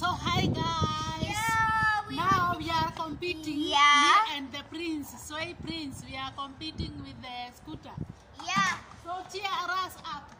So hi guys. Yeah, we now we are competing. Yeah. Me and the prince, Sway Prince. We are competing with the scooter. Yeah, So cheer us up. yeah. I'm gonna